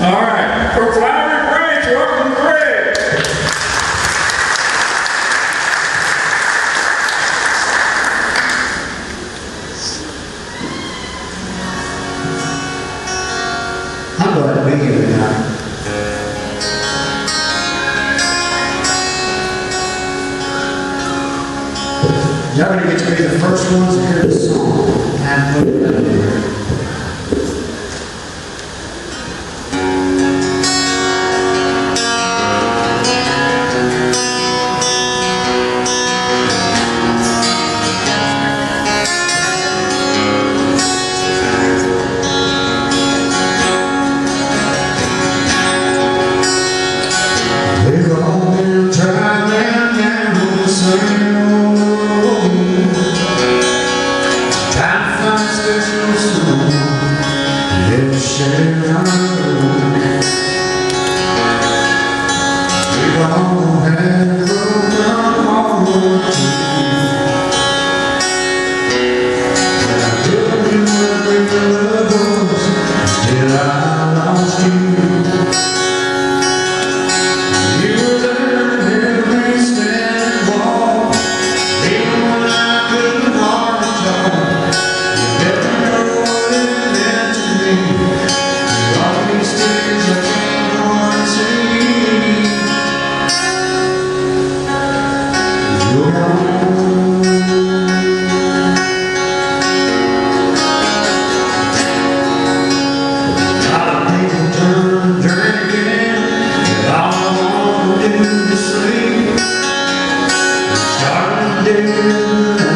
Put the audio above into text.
All right. From Flowery Bridge, welcome Gregg. I'm glad to be here tonight. Y'all gonna get to be the first ones to hear this song. do